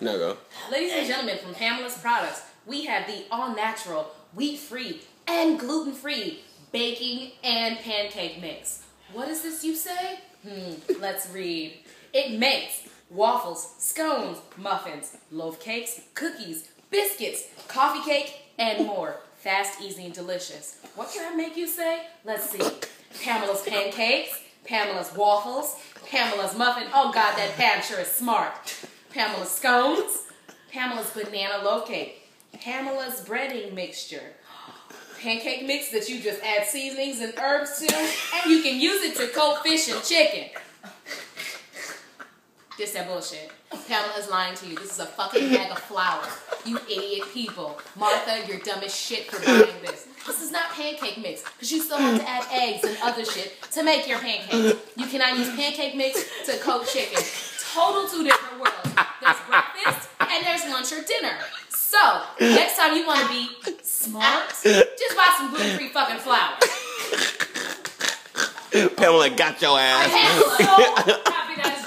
No go. Ladies and gentlemen, from Pamela's Products, we have the all-natural, wheat-free, and gluten-free baking and pancake mix. What is this you say? Hmm, let's read. It makes waffles, scones, muffins, loaf cakes, cookies, biscuits, coffee cake, and more. Fast, easy, and delicious. What can I make you say? Let's see. Pamela's pancakes, Pamela's waffles, Pamela's muffin. Oh God, that Pam sure is smart. Pamela's scones, Pamela's banana loaf cake, Pamela's breading mixture, pancake mix that you just add seasonings and herbs to, and you can use it to coat fish and chicken. This that bullshit. Pamela is lying to you. This is a fucking bag of flour. You idiot people. Martha, you're dumb as shit for buying this. This is not pancake mix, because you still have to add eggs and other shit to make your pancake. You cannot use pancake mix to coat chicken. Total two different worlds. There's breakfast and there's lunch or dinner. So, next time you want to be smart, just buy some gluten-free fucking flour. Pamela got your ass. Pamela, oh,